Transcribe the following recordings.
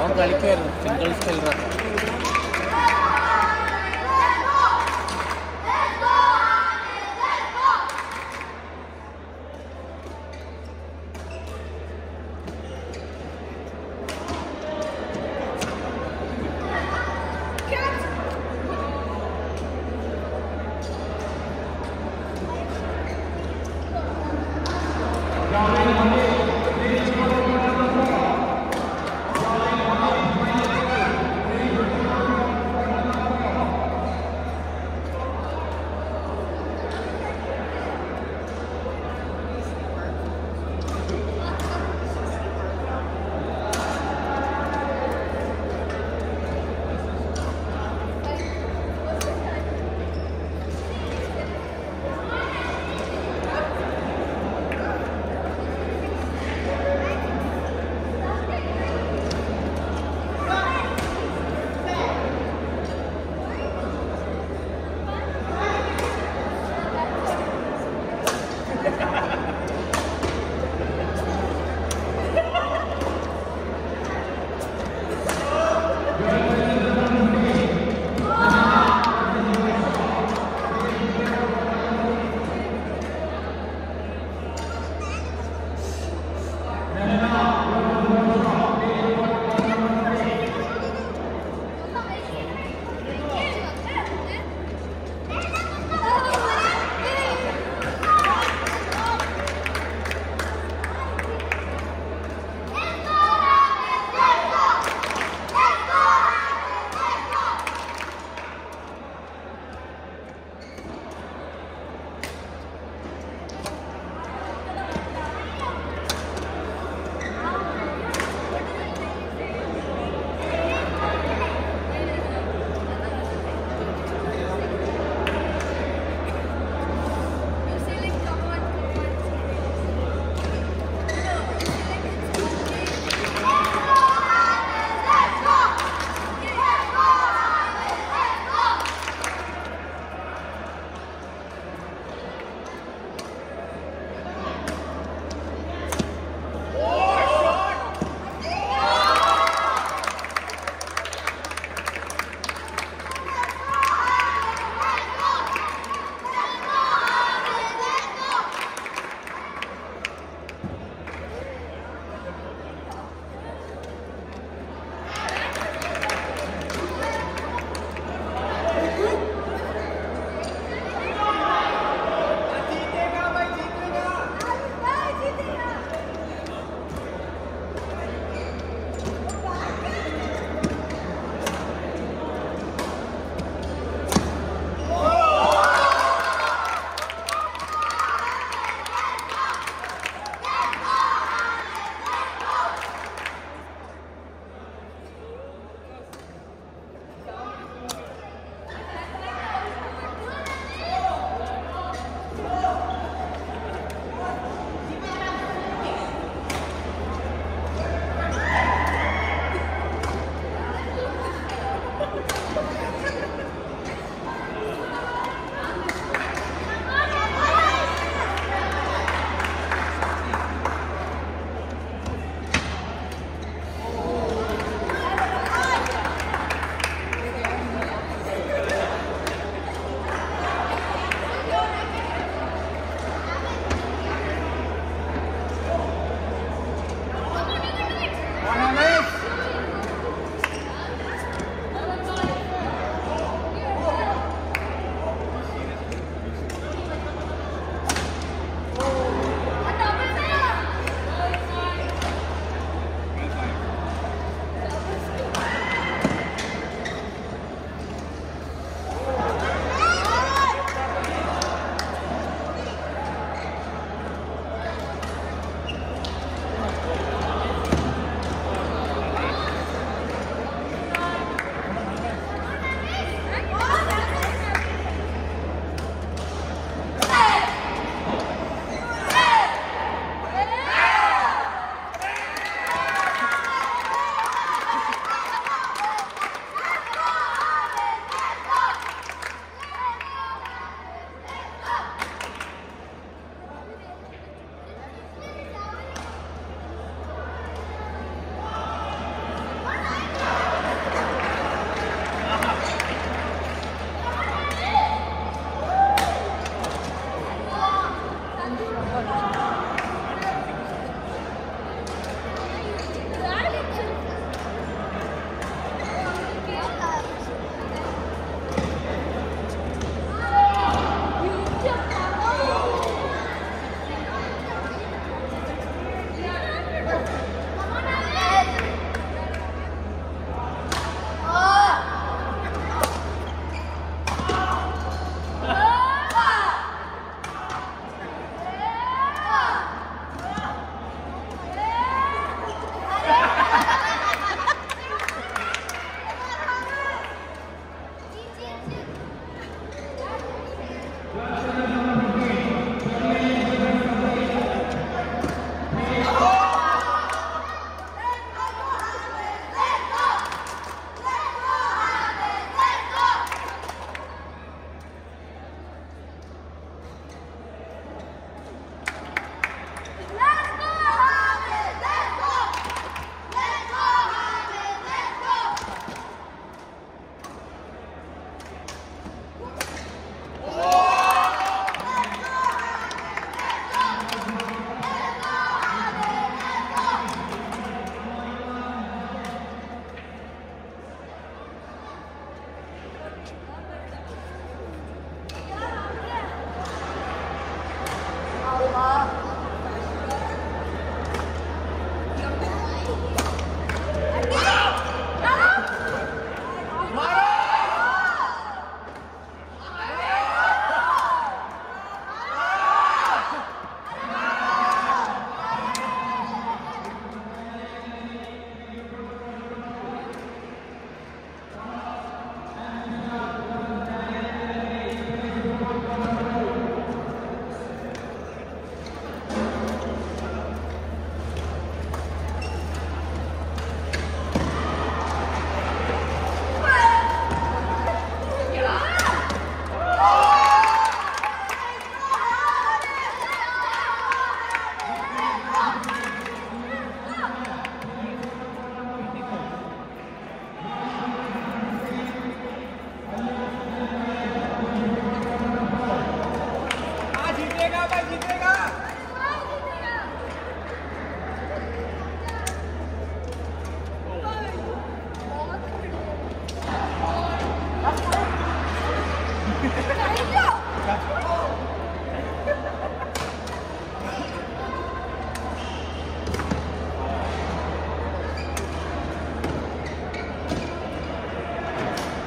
അവൻ കളിക്കുമായിരുന്നു single Stellar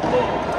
Oh!